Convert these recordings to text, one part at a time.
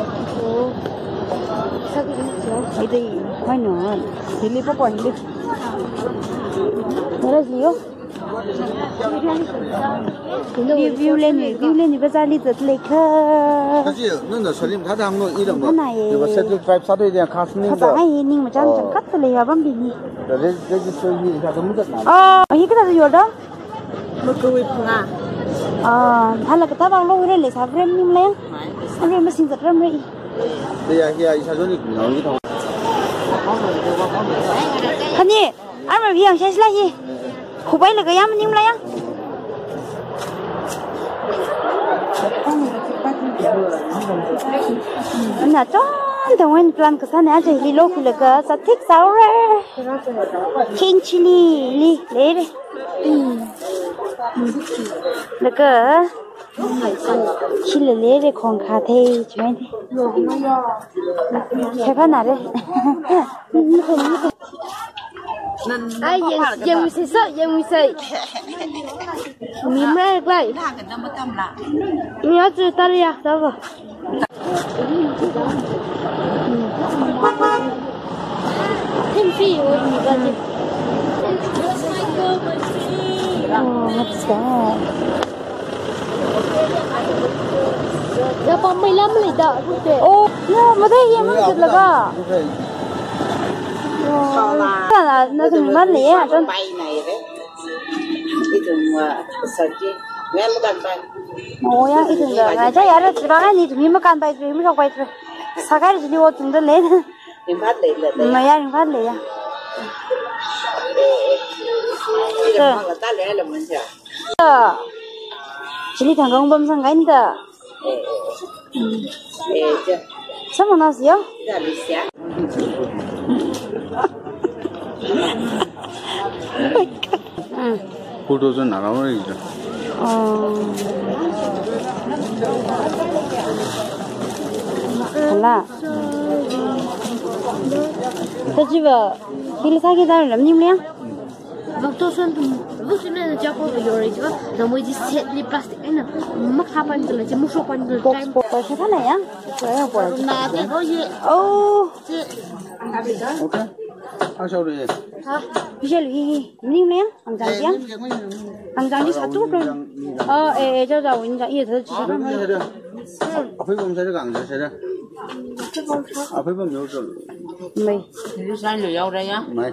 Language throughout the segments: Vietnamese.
ओ साके दिसियो हिडे हैन दिल्ली बकवा हिडे गरे लियो नि विउले नि विउले नि बजा लिज लेख हजुर नन्द सलीम थाहा हाम्रो इ रंग यो सेटल ट्राइब सदै ờ là cái tao vào lâu đây để sao rem nhưng lên anh rem mới xin giật rem rồi bây giờ kia sao rồi nó như thôi. Anh nhỉ? Anh mày mà biết sẽ là gì? Không bay là cái em nhưng lên anh là chó thằng anh plan cái sao này anh chỉ lô cái cái sao thích sao rồi kinh chili li lấy đi. Ừ là cái chỉ là lấy để con khá thế chứ anh thế cái nào đấy ai dân dân mình sẽ sợ dân mình sẽ mình mới lại nhớ chưa ta đi à đâu thêm phi rồi mình ra đi giờ 15 đợi không thể Oh, no, mà thấy em không chụp là cơ. Là là nó thường bắt lẻ à chân. bay này đấy cái thường sợ chứ, nghe một lần bay Ồ ya, ít thường là ngày chắc là chỉ bằng anh thì mình can bay rồi mình không bay rồi. Sao cái gì vô từng đó lên. thì phát lại là đấy Mà phát lẻ. à? 자, 진리 강강범상 간다. 서문하세요? 불도저 나가면 이제. 어. 달라. 저 음. 그 집에 길 사기 달 남님이야? vokto sun vokto ne ja ko yori jo na mo ji set li plastic ina mak ha pan tla ji mo sho pan tla box box pa shi kana ya ya pa na te go ye oh ji okay ha sao rồi ha bây giờ lui nim nem ang jang jang ang jang đi sát tu rồi ờ ê cho ra anh jang ye thơ chỉ sao mà à phải bông sai cái gang sai đó à phải bông nhiều rồi mày sai nhiều rồi nhá mày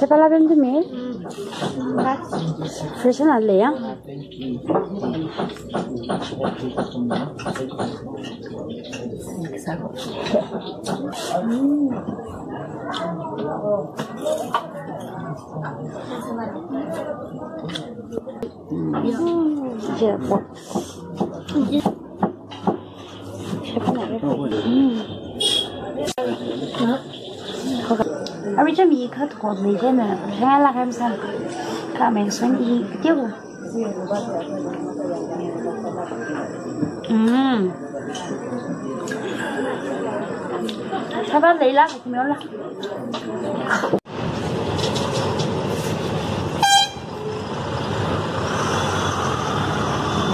c'est pas la même de mille Fraîche en allée, hein C'est ça. C'est ça. Ça. C'est ça. C'est ça. C'est ça. C'est ça. Ở bên trong gì có cột gì thế này ra là em sao? Cả mình xuống đi tiếp rồi. Ừm sao bác lấy lá thì méo là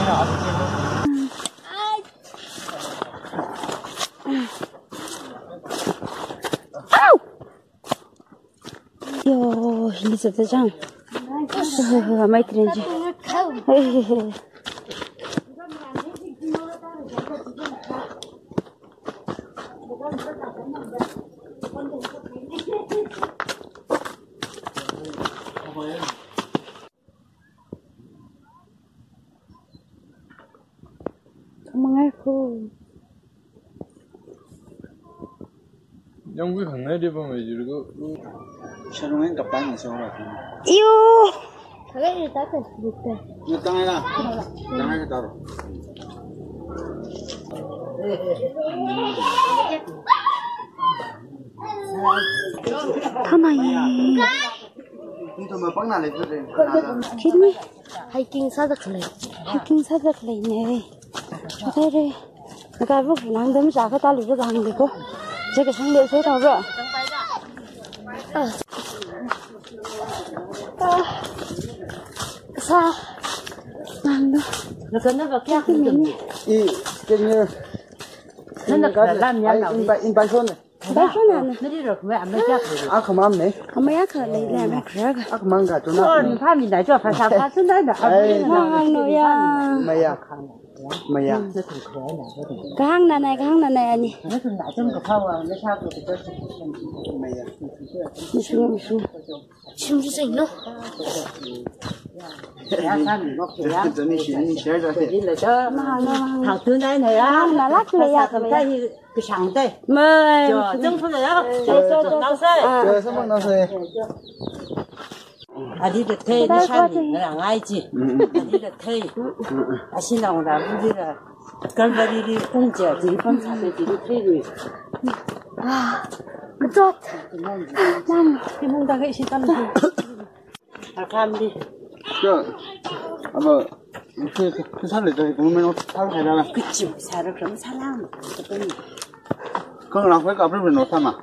Yo, hindi sa tajang. May trenji. Mga ko. 영국 강남에 보면 이러고 촬영엔 갑다니 세월아. 이요. 그게 다들 못해. 너 땅에다. 땅에다 따로. 타나이. 이도뭐 빵나 내주래. 괜히 하이킹 사다클래. 하이킹 사다클래네. 저대를 내가 뭐 부낭 좀 작아 달리고 가는 거고. 제가 상대 소리 하고. 아. さなんだなかなかキャッキャいいけどなんだかラーメンやなインバインバイソンね Bác cái này này. Nó đi được mẹ mới chắc được. À không mang này. Không mang cái này là bác rớt. À không ăn cả chỗ nào. Còn pha mình đã cho pha sao pha xuống đây đã. Không ăn nữa ya. Mày à maya kahang na na kahang na na ani misung misung misung chứ gì nữa thằng thứ này này á là lắc này à cái cái sáng đây mời. Chúng phụ nữ đó cho cho nó xem cho xem nó xem 아리를 태이 샤리 너랑 아이지? 아리를 태이 아시나오나? 우리라 걸바리리 공지야 일본 사람들이 태이 아 그쵸 난 해몽다 계시던데 감사합니다 저 아마 그, 그, 그 살을 저기 보면 사러 가잖아. 그치 뭐 사러 그럼 사람 뭐, 그건. 나 보니까 앞을 보면 못 삼아.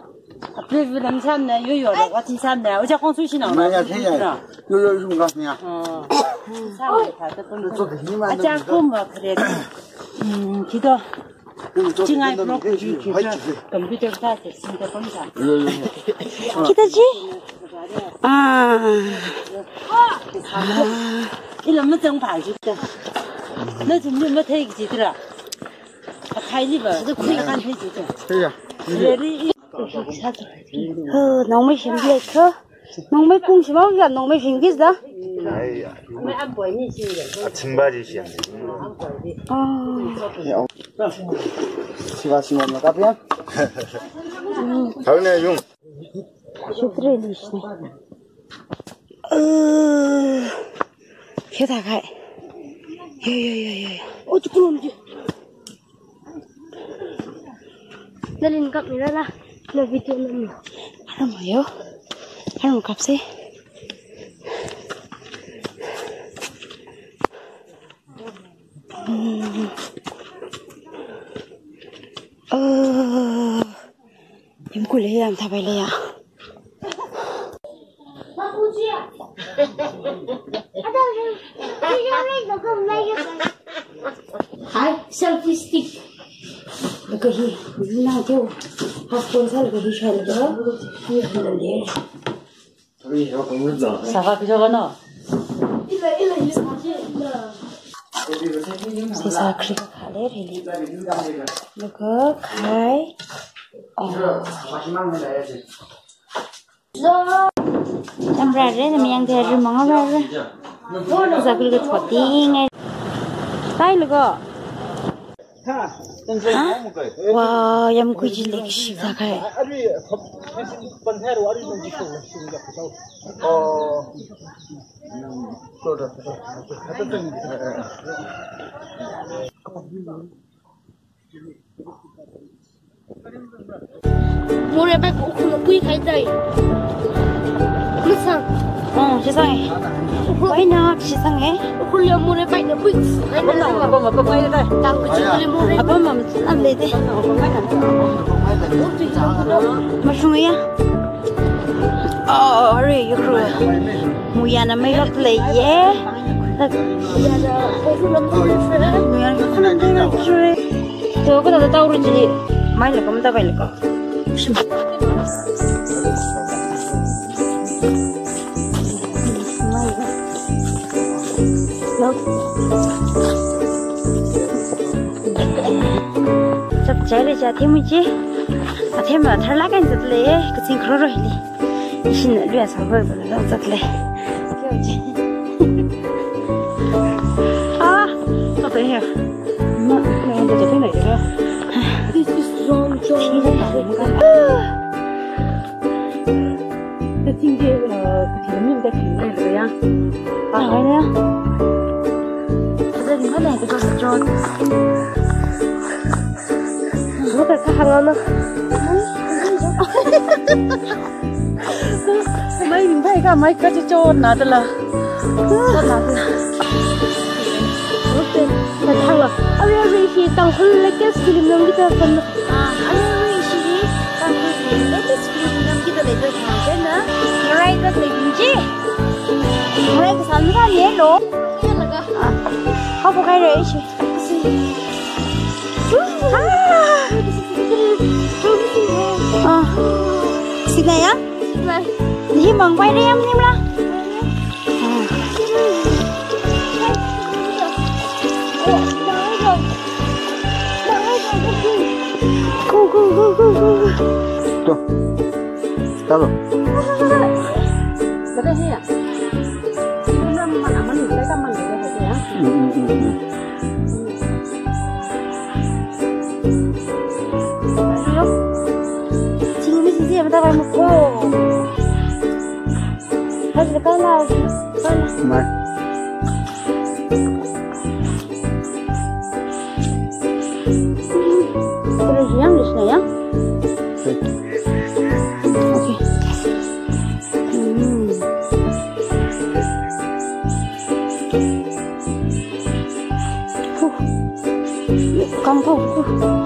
皮肤那么的呢，有药了，我挺惨的，我家黄水仙呢，有药有什么关系啊？嗯，惨的，他这都是。啊，家父母可怜，嗯，记得。金安路去去去，东北这边才新的东厂。记得起。啊。你那么正派些的，那怎么没退一级的了？他开你不？这可以喊退一级的。对呀。这里。ừ nó mới xem việc cơ nó mới cung chỉ bao giờ nó mới xem việc ờ. ờ. đó à chừng bao giờ xem à chị vào xem nó cáp nhá thấu nè dung Отлично. Все так. Ой-ой-ой. Ой, кромки. Далин, как мне, да? Là video này Ano mo yo? Ano mo kapsi? Hmm. Ờ, em cứ lấy làm bài lấy à? hai selfie stick chứ? Học quân sao cái Ça va que je renonce C'est ça que je vais aller, Réli. Le coq, aïe. Làm ra đấy, mình ăn theo rồi món ra rồi. Giờ cứ cái thuật đi ngay. Tay luôn cơ. ويم كويجي لك شي زكاي موري باك اوكو نبوي خايتاي مثلا 모래 밟고 오크는 뿌이 갈다이 무상 Ờ, 세상에. Why not? 세상에. 오크려 모래 밟는 뿌이 갈다이 뭐 뭐, 뭐, 이래 나 그치 그래 모래 아빠 맘 안 되대. Masungaya. Oh, are you cruel? Muya na may got lay, yeah? Muya na may got lay. Tôi có thể tao 좀 제일 자 대문지 아 대문 탈락한 줄래 그 싱크로로 힐리 이신 류아서 보여보는 거 줄래 겨우지 아 저도요 뭐 내가 이제 되네 이거 this is wrong job 그 징계 어 그게 없는데 그냥 아 아니야 cái này cái gì cái này cái đồ cho nó phải khá hàng nó mấy mình thấy cả mấy cái cho nó đó là 오케이. 나 당어. 아왜 이시 땅 홀레게 스크림 넘기다 건 à anh ơi chị con đi lấy cái screen năm kia lấy được hàng thế nữa ngay cái gì chứ ngay cái sản ra nhé lỗ à không có cái đấy chị. À. Xin này á? Thì mong quay đi em em là Tuh. Tahu. cái đây à nó Mar. Terus yang di ya? Oke. Hmm. 不不不。不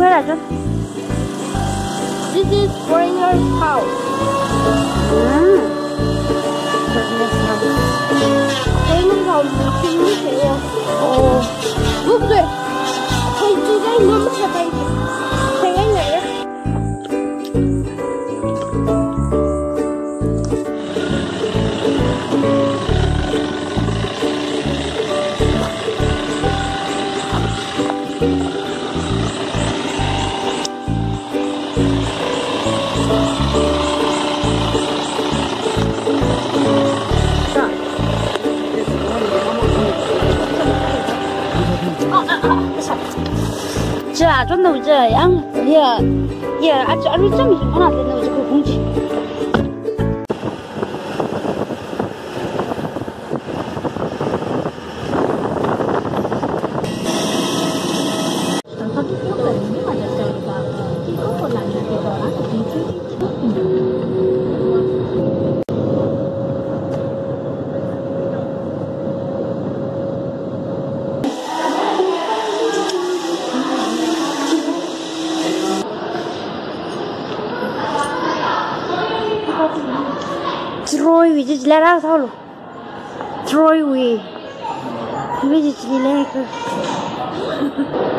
Where are you? This is foreigner's house. Mm. House. is house. Oh. 자, 좀 더 이제 양, 예, 예, 아주 아주 좀 하나 되는 Videocilere sağ olun. Troy Way. Videocilere sağ olun.